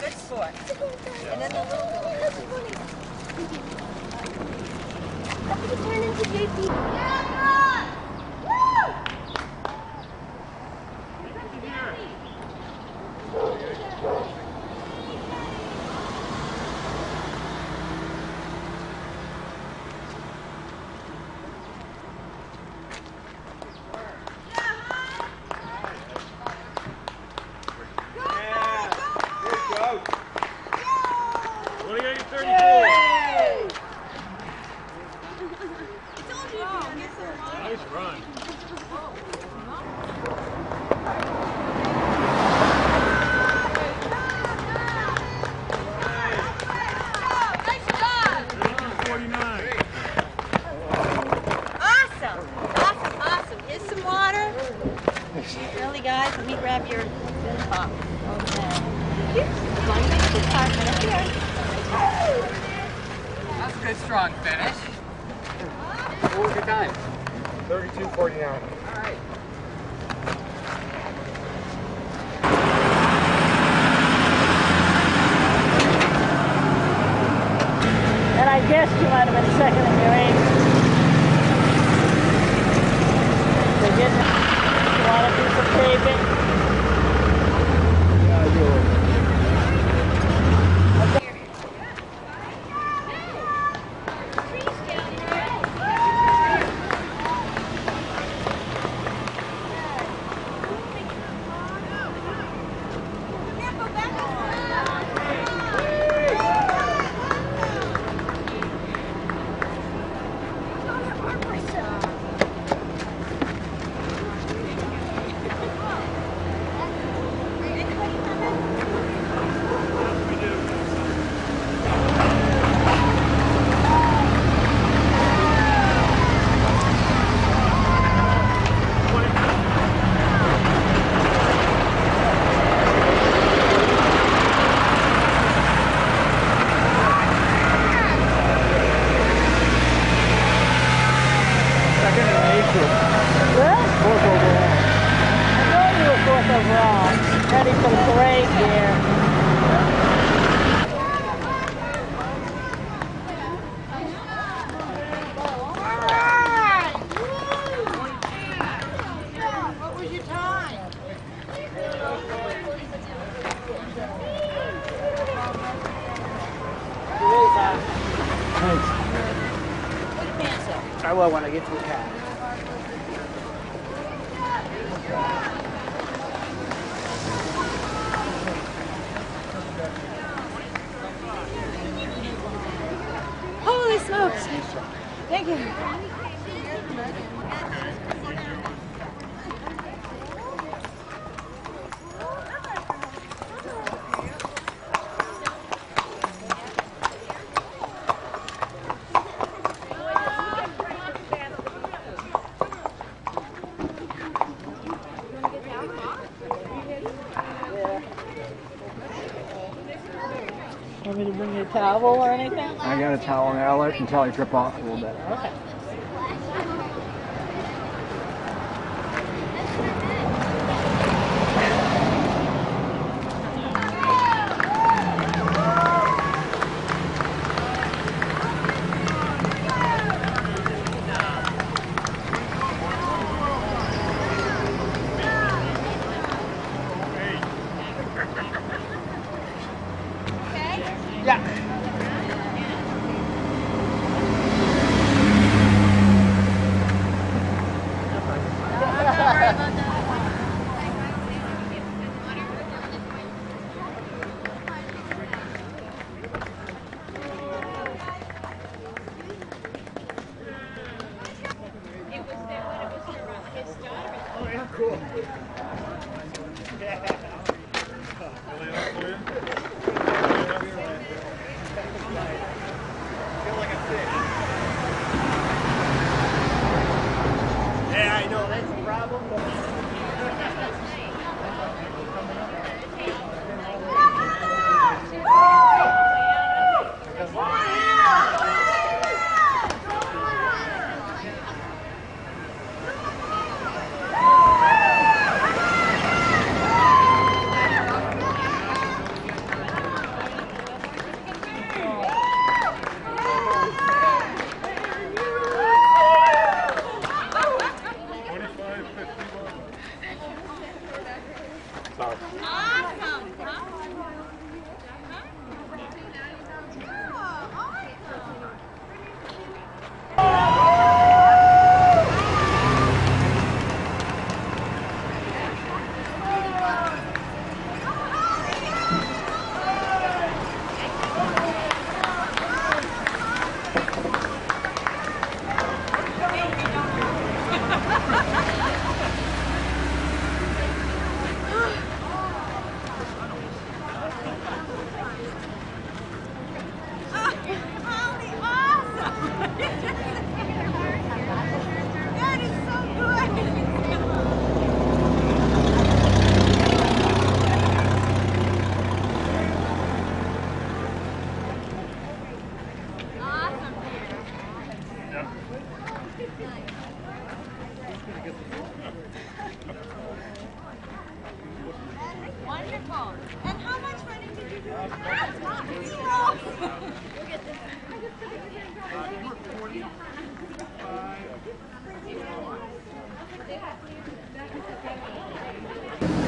Good sport. And then the little Turn into JP. Nice As long as you keep talking up here. That's a good strong finish. What was your time? 32.49. All right. And I guess you might have been second in your age. They didn't. You want to do some taping? Second in April. What? Fourth overall. I know you were fourth overall. Ready for the parade here. What was your time? Thanks. Put your pants up. I will when I get to the car. Holy smokes. Thank you. Towel or anything? I got a towel there. I'll let it until I drip off a little bit. Okay. Yeah, I know. That's Sorry. Awesome. And how much running did you do? Zero. Look this. I just put it in.